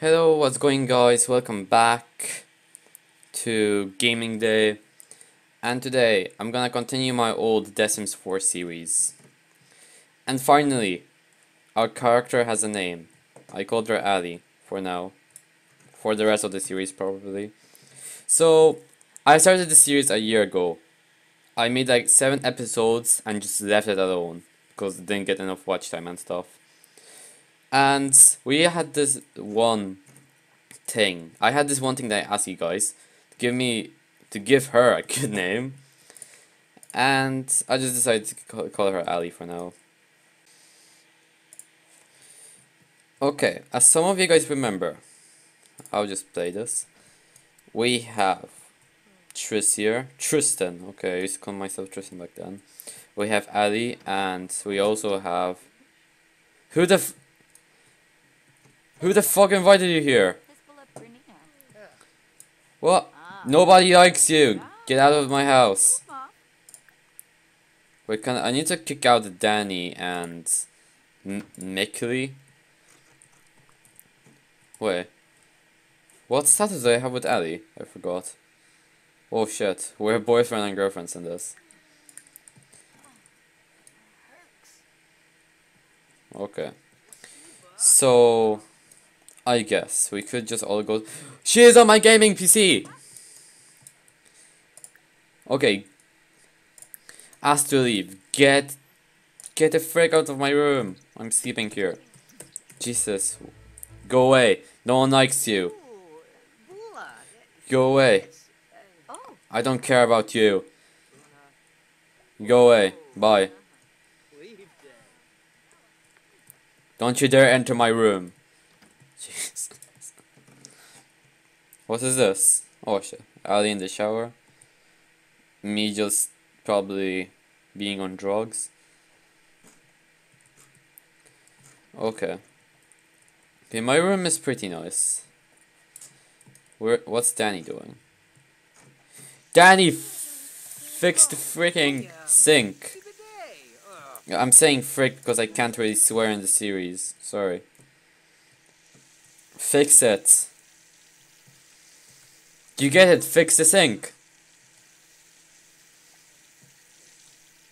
Hello, what's going guys? Welcome back to Gaming Day. And today, I'm gonna continue my old The Sims 4 series. And finally, our character has a name. I called her Ali, for now. For the rest of the series, probably. So, I started the series a year ago. I made like 7 episodes and just left it alone. Because it didn't get enough watch time and stuff. And we had this one thing. I had this one thing that I asked you guys to give me to give her a good name. And I just decided to call, call her Ali for now. Okay, as some of you guys remember, I'll just play this. We have Tris here, Tristan. Okay, I used to call myself Tristan back then. We have Ali, and we also have who the f who the fuck invited you here? What? Nobody likes you. Get out of my house. Wait, can I, I need to kick out Danny and M Mickey. Wait. What status do I have with Ali? I forgot. Oh shit, we're boyfriend and girlfriends in this. Okay. So, I guess we could just all go. She is on my gaming PC! Okay. Ask to leave. Get. Get the frick out of my room. I'm sleeping here. Jesus. Go away. No one likes you. Go away. I don't care about you. Go away. Bye. Don't you dare enter my room. Jesus. What is this? Oh shit. Ali in the shower. Me just probably being on drugs. Okay. Okay, my room is pretty nice. Where? What's Danny doing? Danny fixed the freaking sink. Uh, I'm saying frick because I can't really swear in the series. Sorry. Fix it. You get it? Fix the sink.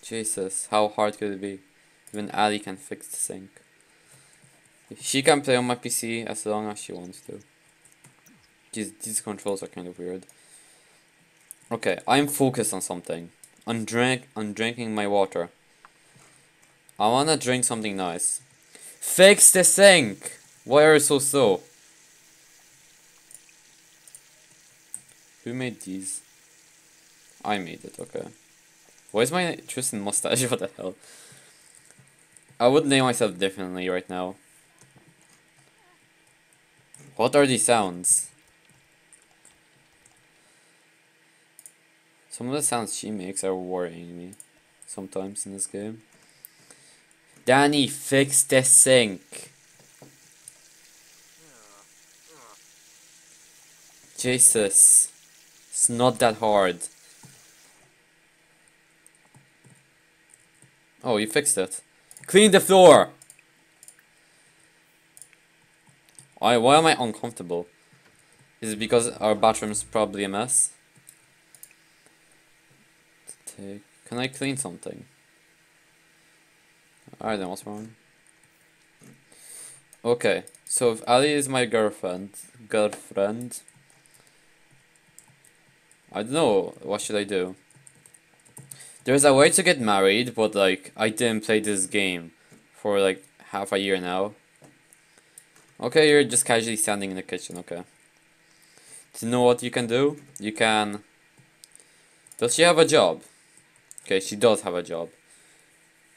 Jesus, how hard could it be? Even Ali can fix the sink. She can play on my PC as long as she wants to. These, these controls are kind of weird. Okay, I'm focused on something. I'm drink I'm drinking my water. I wanna drink something nice. Fix the sink! Why are you so slow? Who made these? I made it, okay. Why is my Tristan mustache? What the hell? I would name myself differently right now. What are these sounds? Some of the sounds she makes are worrying me sometimes in this game. Danny, fix the sink. Jesus. It's not that hard. Oh, you fixed it. Clean the floor! Why, why am I uncomfortable? Is it because our bathroom's probably a mess? Can I clean something? Alright then, what's wrong? Okay, so if Ali is my girlfriend, girlfriend, I don't know, what should I do? There's a way to get married, but like, I didn't play this game for like half a year now. Okay, you're just casually standing in the kitchen, okay. Do you know what you can do? You can... Does she have a job? Okay, she does have a job.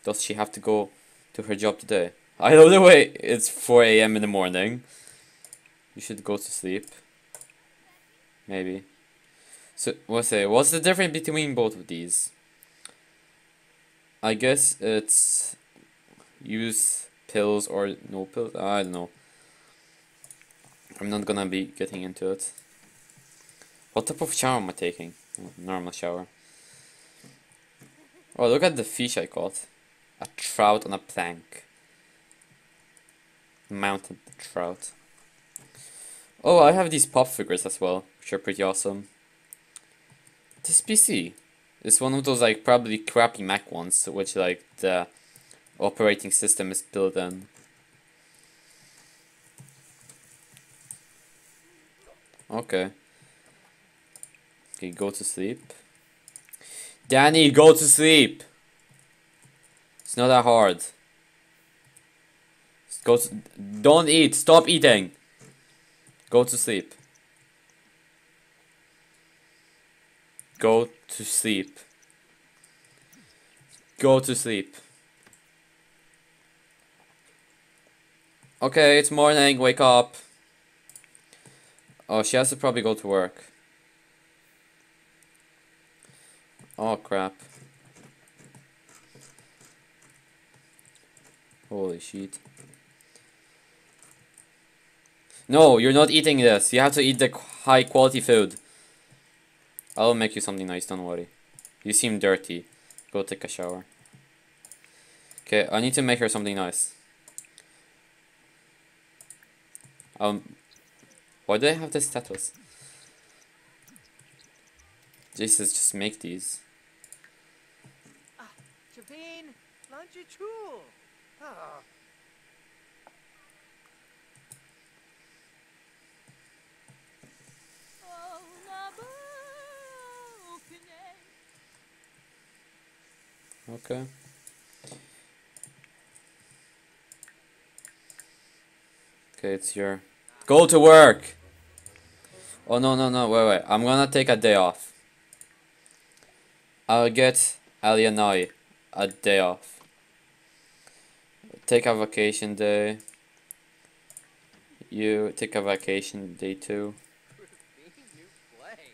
Does she have to go to her job today? I know the way it's 4 a.m. in the morning. You should go to sleep. Maybe. So, what's say? What's the difference between both of these? I guess it's use pills or no pills. I don't know. I'm not gonna be getting into it. What type of shower am I taking? Normal shower. Oh, look at the fish I caught. A trout on a plank. Mountain trout. Oh, I have these pop figures as well, which are pretty awesome. This PC is one of those like probably crappy Mac ones, which like the operating system is built in. Okay. Okay, go to sleep. Danny, go to sleep! It's not that hard. Just go to, don't eat, stop eating! Go to sleep. Go to sleep. Go to sleep. Okay, it's morning, wake up. Oh, she has to probably go to work. Oh crap. Holy shit. No, you're not eating this. You have to eat the high quality food. I'll make you something nice, don't worry. You seem dirty. Go take a shower. Okay, I need to make her something nice. Um, why do I have this status? Jesus, just make these. Ah, Javine, lunch school. Ah. Okay. Okay, it's your... Go to work! Oh, no, no, no, wait, wait. I'm gonna take a day off. I'll get Alienai a day off. Take a vacation day. You take a vacation day too. Christine, you play.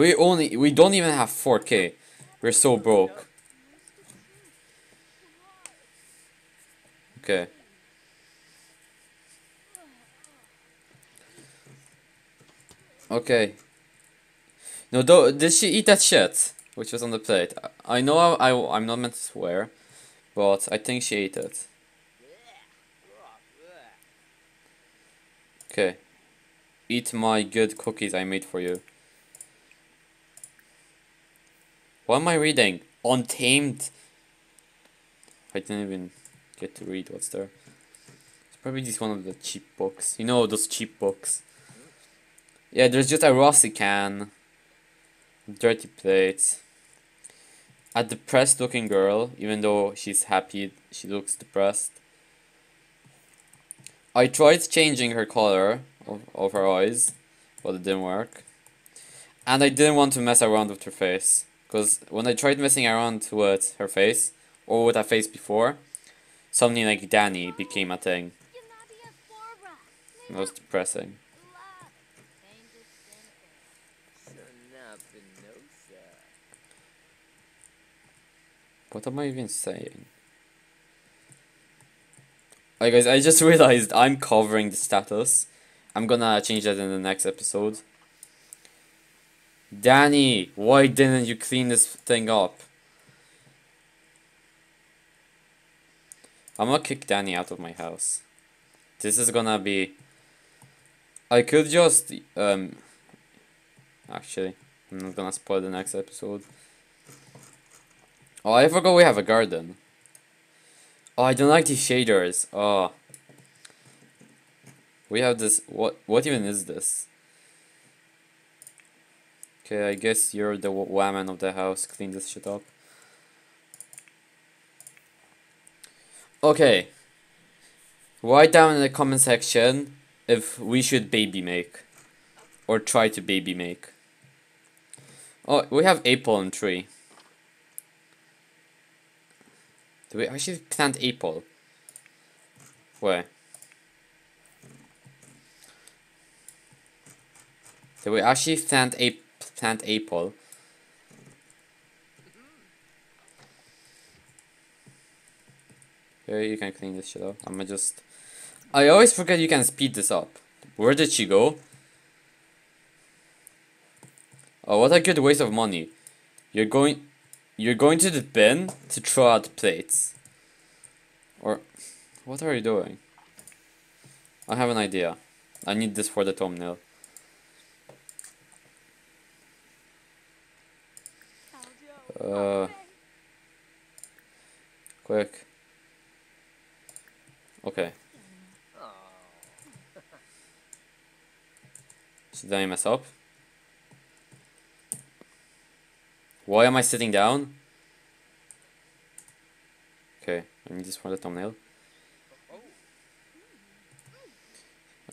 We only we don't even have 4K. We're so broke. Okay. Okay. No, do did she eat that shit which was on the plate? I, I know I, I I'm not meant to swear, but I think she ate it. Okay. Eat my good cookies I made for you. What am I reading? Untamed. I didn't even get to read what's there. It's probably just one of the cheap books. You know those cheap books. Yeah, there's just a Rossi can. Dirty plates. A depressed looking girl, even though she's happy, she looks depressed. I tried changing her color of, of her eyes, but it didn't work. And I didn't want to mess around with her face. Because when I tried messing around with her face, or with her face before, something like Danny became a thing. It was depressing. What am I even saying? Alright guys, I just realized I'm covering the status. I'm gonna change that in the next episode. Danny, why didn't you clean this thing up? I'm gonna kick Danny out of my house. This is gonna be... I could just, um... Actually, I'm not gonna spoil the next episode. Oh, I forgot we have a garden. Oh, I don't like these shaders. Oh. We have this, what, what even is this? Okay, I guess you're the woman of the house. Clean this shit up. Okay. Write down in the comment section if we should baby make. Or try to baby make. Oh, we have apple and tree. Do we actually plant apple? Where? Do we actually plant a plant apple? Here, you can clean this shit up. I'ma just... I always forget you can speed this up. Where did she go? Oh, what a good waste of money. You're going... You're going to the bin to throw out plates. Or... What are you doing? I have an idea. I need this for the thumbnail. Uh, quick. Okay. So did I mess up? Why am I sitting down? Okay, I need this for the thumbnail.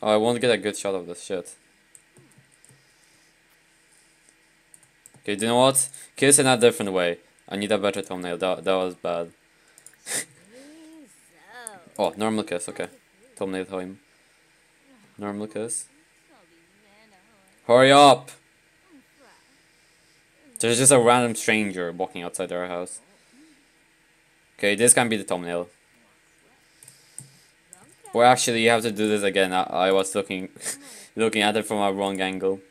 I won't get a good shot of this shit. Okay, do you know what? Kiss in a different way. I need a better thumbnail. That that was bad. Oh, normal kiss. Okay, thumbnail time. Normal kiss. Hurry up! There's just a random stranger walking outside our house. Okay, this can be the thumbnail. Well, actually, you have to do this again. I, I was looking, looking at it from a wrong angle.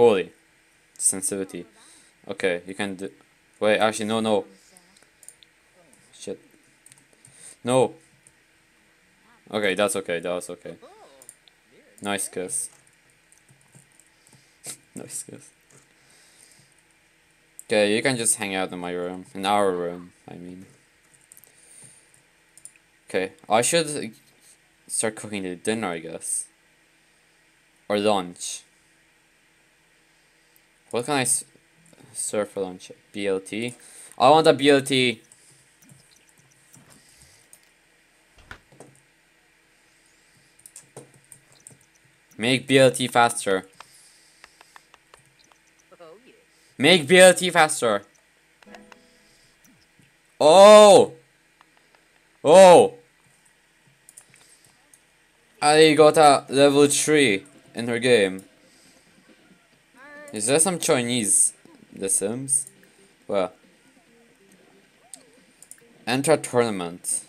Holy, sensitivity. Okay, you can do. Wait, actually, no, no. Shit. No. Okay, that's okay. That was okay. Nice kiss. nice kiss. Okay, you can just hang out in my room. In our room, I mean. Okay, I should start cooking the dinner, I guess. Or lunch. What can I s- serve for lunch? BLT? I want a BLT. Make BLT faster. Oh. Make BLT faster. Oh! Oh! I got a level 3 in her game. Is there some Chinese The Sims? Well. Enter tournament.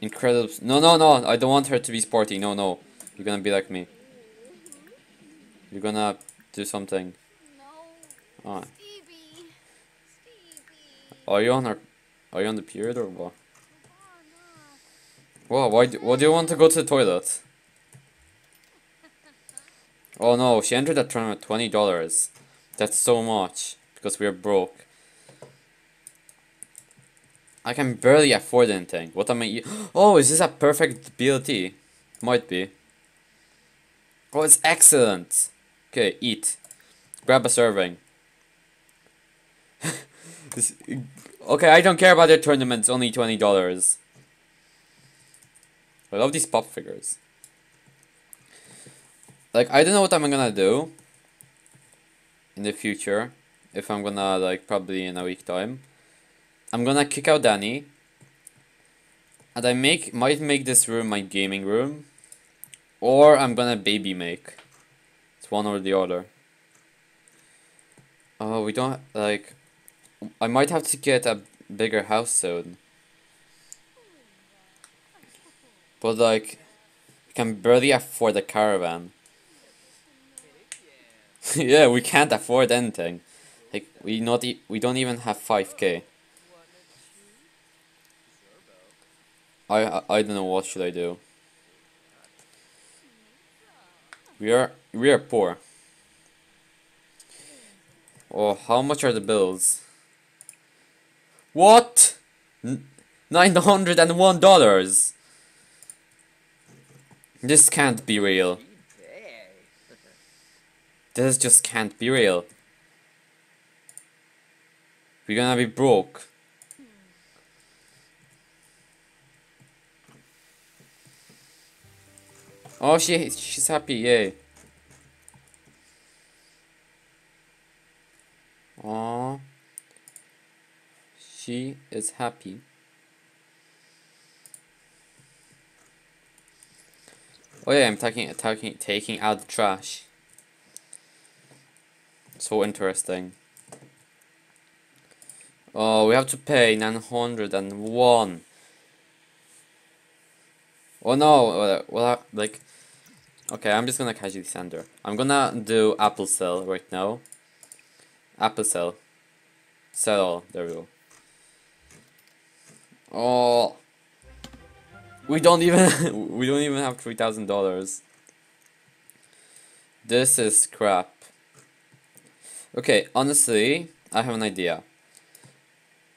Incredible. No, no, no. I don't want her to be sporty. No, no. You're gonna be like me. You're gonna do something. No, Oh. Stevie. Stevie. Are you on her? Are you on the period or what? Whoa, why do, why do you want to go to the toilet? Oh no, she entered that tournament twenty dollars. That's so much because we're broke. I can barely afford anything. What am I? Oh, is this a perfect BLT? Might be. Oh, it's excellent. Okay, eat. Grab a serving. This- okay, I don't care about their tournaments. Only twenty dollars. I love these pop figures. Like, I don't know what I'm gonna do in the future. If I'm gonna, like, probably in a week time. I'm gonna kick out Danny. And I make might make this room my gaming room. Or I'm gonna baby make. It's one or the other. Oh, we don't, like... I might have to get a bigger house soon. But like, can barely afford a caravan. yeah, we can't afford anything. Like we not e we don't even have five k. I, I I don't know what should I do. We are we are poor. Oh, how much are the bills? What? Nine hundred and one dollars. This can't be real. This just can't be real. We're gonna be broke. Oh, she she's happy, yay. Oh, she is happy. Oh yeah, I'm taking taking taking out the trash. So interesting. Oh, we have to pay nine hundred and one. Oh no! uh, Well, like, okay, I'm just gonna casually sender. I'm gonna do Apple Cell right now. Apple Cell. Sell all. There we go. Oh. We don't even we don't even have three thousand dollars. This is crap. Okay, honestly, I have an idea.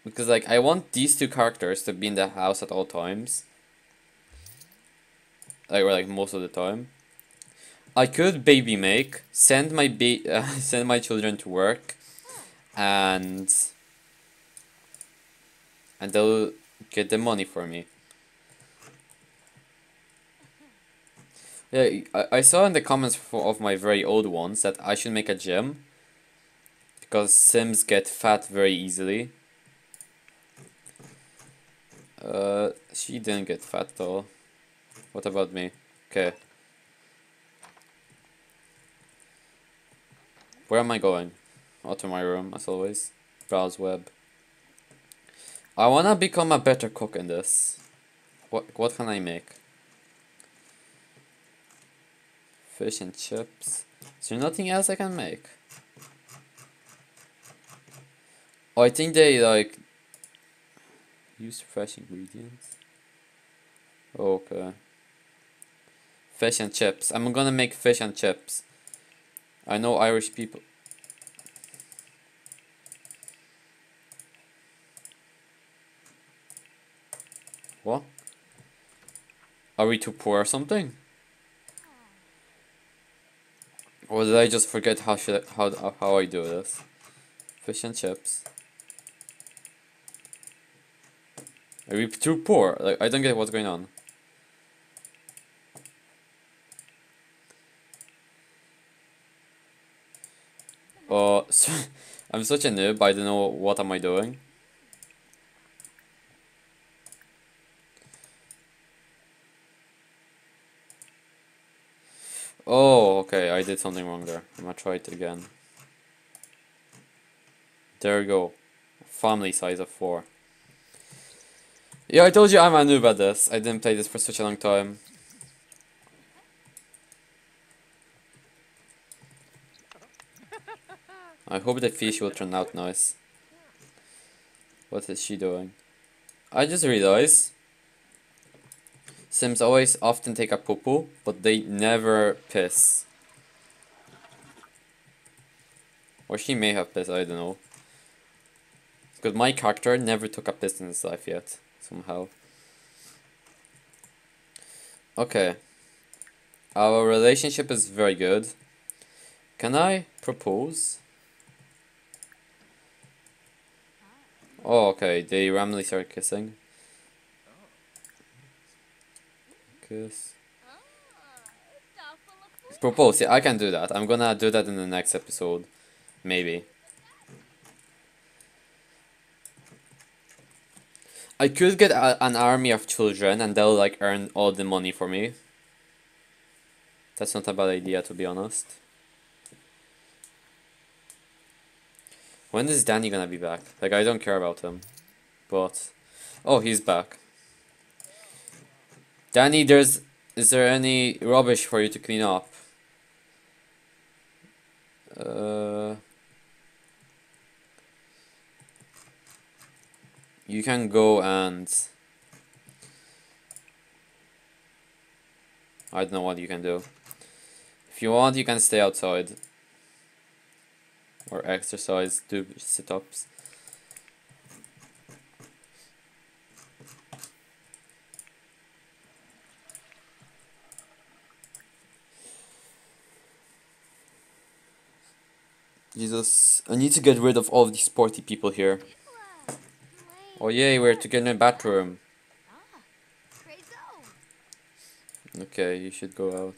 Because like I want these two characters to be in the house at all times. Like or like most of the time. I could baby make, send my ba uh, send my children to work, and and they'll get the money for me. Yeah, I, I saw in the comments for, of my very old ones that I should make a gym because Sims get fat very easily. Uh, she didn't get fat though. What about me? Okay. Where am I going? Out to my room, as always. Browse web. I wanna become a better cook in this. What what can I make? Fish and chips. Is there nothing else I can make? Oh, I think they like use fresh ingredients. Okay. Fish and chips. I'm gonna make fish and chips. I know Irish people. What? Are we too poor or something? Or did I just forget how should I, how how I do this? Fish and chips. Are we too poor? Like I don't get what's going on. Oh, I'm such a noob. I don't know what am I doing. Oh, okay, I did something wrong there. I'm gonna try it again. There we go. Family size of 4. Yeah, I told you I'm a noob at this. I didn't play this for such a long time. I hope the fish will turn out nice. What is she doing? I just realized Sims always often take a poo-poo, but they never piss. Or she may have pissed, I don't know. Because my character never took a piss in his life yet, somehow. Okay. Our relationship is very good. Can I propose? Oh, okay, they randomly start kissing. Kiss. Propose, yeah, I can do that. I'm gonna do that in the next episode. Maybe. I could get a, an army of children and they'll like earn all the money for me. That's not a bad idea to be honest. When is Danny gonna be back? Like I don't care about him. But oh he's back. Danny there's is there any rubbish for you to clean up? Uh you can go and I don't know what you can do. If you want, you can stay outside or exercise, do sit-ups. Jesus, I need to get rid of all these sporty people here. Oh yay, we're together in the bathroom. Okay, you should go out.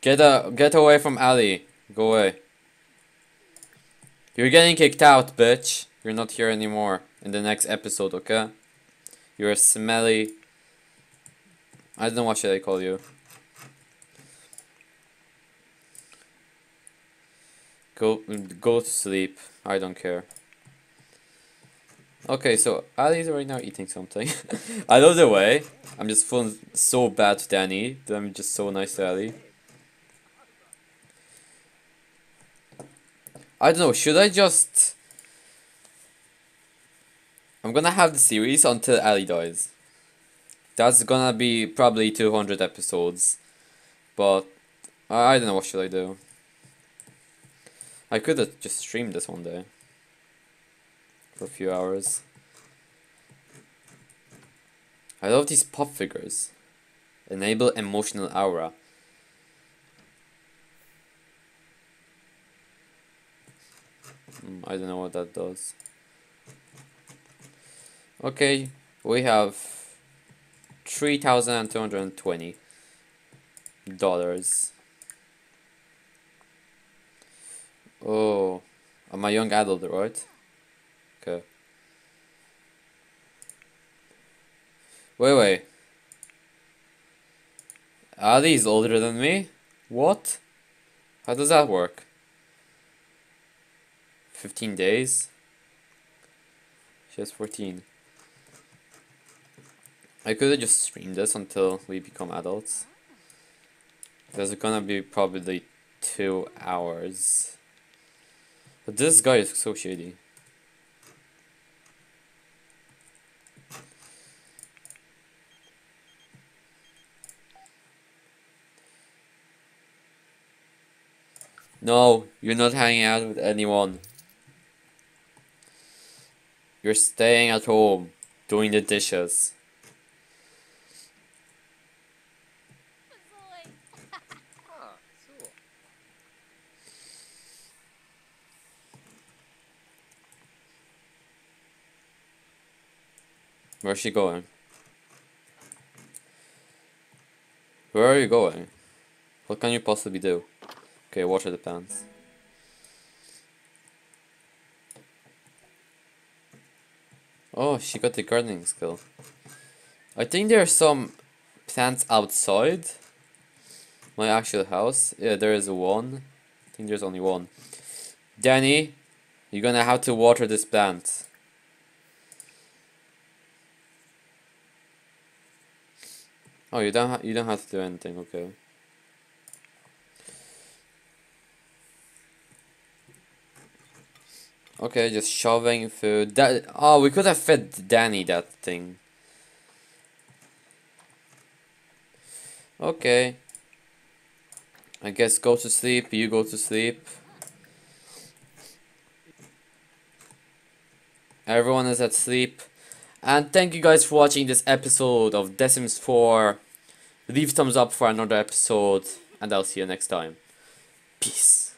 Get a get away from Ali. Go away. You're getting kicked out, bitch. You're not here anymore in the next episode, okay? You're a smelly. I don't know what should I call you. Go go to sleep. I don't care. Okay, so Ali's right now eating something. I love the way. I'm just feeling so bad to Danny I'm just so nice to Ali. I don't know, should I just... I'm gonna have the series until Ali dies. That's gonna be probably 200 episodes. But, I I don't know, what should I do? I could have just streamed this one day. For a few hours. I love these pop figures. Enable emotional aura. Hmm, I don't know what that does. Okay, we have three thousand two hundred twenty dollars. Oh, I'm a young adult, right? Okay. Wait, wait. Are these older than me? What? How does that work? 15 days? She has 14. I could have just streamed this until we become adults. There's gonna be probably two hours. This guy is so shady. No, you're not hanging out with anyone. You're staying at home, doing the dishes. Where's she going? Where are you going? What can you possibly do? Okay, water the plants. Oh, she got the gardening skill. I think there are some plants outside my actual house. Yeah, there is one. I think there's only one. Danny, you're gonna have to water this plant. Oh, you don't you don't have to do anything, okay. Okay, just shoving food. That oh, we could have fed Danny that thing. Okay. I guess go to sleep. You go to sleep. Everyone is at sleep. And thank you guys for watching this episode of The Sims 4. Leave thumbs up for another episode, and I'll see you next time. Peace.